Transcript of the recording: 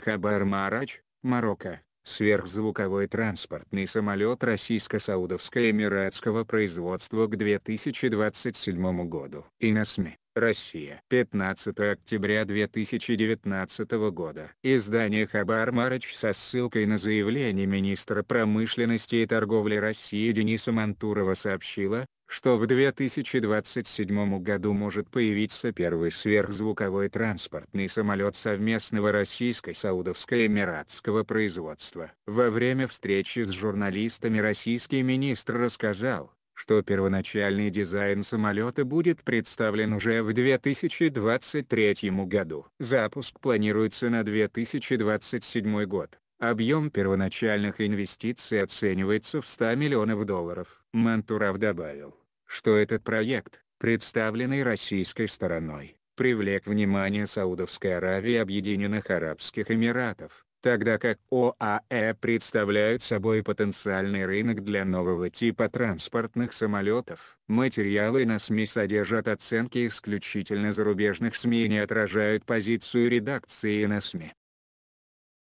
Хабар Марач, Марокко. Сверхзвуковой транспортный самолет российско-саудовско-эмиратского производства к 2027 году. И на СМИ. Россия. 15 октября 2019 года. Издание Хабар Марач со ссылкой на заявление министра промышленности и торговли России Дениса Мантурова сообщила, что в 2027 году может появиться первый сверхзвуковой транспортный самолет совместного российско-саудовско-эмиратского производства. Во время встречи с журналистами российский министр рассказал, что первоначальный дизайн самолета будет представлен уже в 2023 году. Запуск планируется на 2027 год. Объем первоначальных инвестиций оценивается в 100 миллионов долларов. Мантуров добавил, что этот проект, представленный российской стороной, привлек внимание Саудовской Аравии и Объединенных Арабских Эмиратов, тогда как ОАЭ представляют собой потенциальный рынок для нового типа транспортных самолетов. Материалы на СМИ содержат оценки исключительно зарубежных СМИ и не отражают позицию редакции на СМИ.